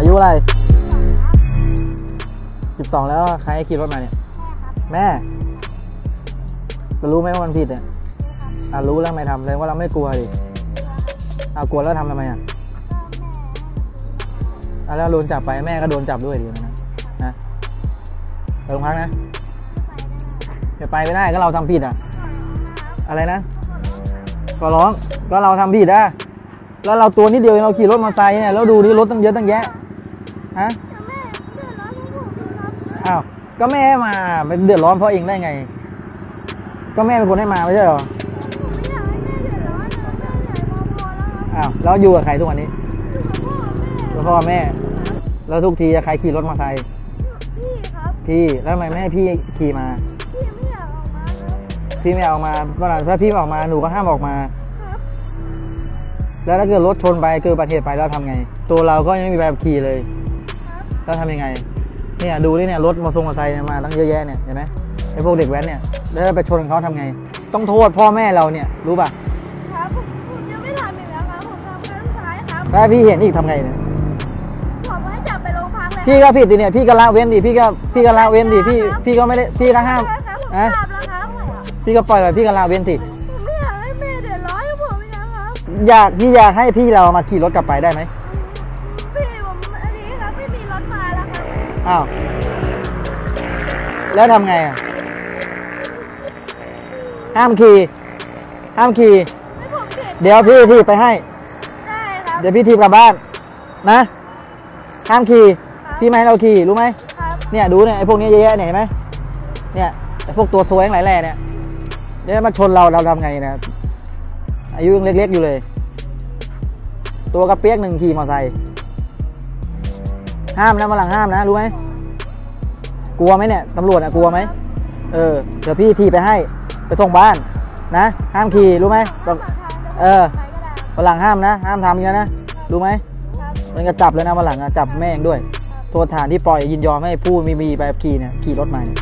อายุอะไรสิบสองแล้วใครให้ขี่รถมาเนี่ย แม่เรารู้ไหมว่ามันผิดเนี่ยอะรู้แล้วทำไม่ทำเลยว่าเราไม่กลัวดิเอากลัวแล้วทำทำไมอะอะแล้วโดนจับไปแม่ก็โดนจับด้วยดีนะนะไปโรงพักนะจะไปไม่ได้ก็เราทำผิดอะ อะไรนะก็ร้องก็เราทำผิดอะแล้วเราตัวนิดเดียวเองเราขี่รถมอเตอร์ไซค์เนี่ยแล้วดูนี่รถตั้งเยอะตั้งแยะ ฮะอ้าวก็แม่ให้มาไปเดือดร้อนเพราะเองได้ไง ก็แม่เป็นคนให้มาไม่ใช่เหรออ้าวแล้วอยู่กับใครทุกวันนี้กับพ่อแม่ แล้วทุกทีจะใครขี่รถมอเตอร์ไซค์พี่ครับพี่แล้วทำไมไม่ให้พี่ขี่มา พี่ไม่อยากออกมาครับพี่ไม่เอามาเวลาถ้าพี่ไม่ออกมาหนูก็ห้ามออกมาครับแล้วถ้าเกิดรถชนไปเกิดอุบัติเหตุไปแล้วทำไง ตัวเราก็ยังไม่มีใบขับขี่เลย ครับแล้วทำยังไงเนี่ยดูนี่เนี่ยรถมอเตอร์ไซค์เนี่ยมาตั้งเยอะแยะเนี่ยเห็นไหมไอ้พวกเด็กแว้นเนี่ยแล้วถ้าไปชนเขาทำไง ต้องโทษพ่อแม่เราเนี่ยรู้ป่ะครับผมผมยังไม่ทำอีกแล้วครับผมทำครั้งสุดท้ายครับถ้าพี่เห็นอีกทำไงเนี่ยผมให้จับไปโรงพักเลยพี่ก็ผิดดิเนี่ยพี่ก็ละเว้นดิพี่ก็พี่ก็ละเว้นดิพี่พี่ก็ไม่ได้พี่ก็ห้ามใช่ครับผมนะทราบแล้วครับพี่ก็ปล่อยไปพี่ก็ละเว้นสิผมไม่อยากให้แม่เดือดร้อนกับผมอีกแล้วครับอยากพี่อยากให้พี่เรามาขี่รถกลับไปได้ไหม อ้าวแล้วทำไงอะห้ามขี่ห้ามขี่ให้ผมเปลี่ยนเดี๋ยวพี่ทีบไปให้ ได้ครับ เดี๋ยวพี่ทีบกลับบ้าน นะ ห้ามขี่พี่ไม่ให้เราขี่รู้ไหมครับเนี่ยดูเนี่ยไอ้พวกนี้เยอะแยะเนี่ยเห็นไหมเนี่ยไอ้พวกตัวซวยทั้งหลายแหล่เนี่ยเดี๋ยวมาชนเราเราทำไงนะอายุยังเล็กๆอยู่เลย ตัวกระเปียกหนึ่งขี่มอเตอร์ไซค์ ห้ามนะมาหลังห้ามนะรู้ไหมกลัวไหมเนี่ยตำรวจอะกลัวไหมเออเดี๋ยวพี่ทีไปให้ไปส่งบ้านนะ ห้ามขี่รู้ไหมเออมาหลังห้ามนะ ห้ามทำอย่างนี้นะรู้ไหมมันก็จับเลยนะวันหลังอะจับแม่งด้วย โทษฐานที่ปล่อยยินยอมให้ผู้มีมีไปขี่เนี่ยขี่รถมาเนี่ย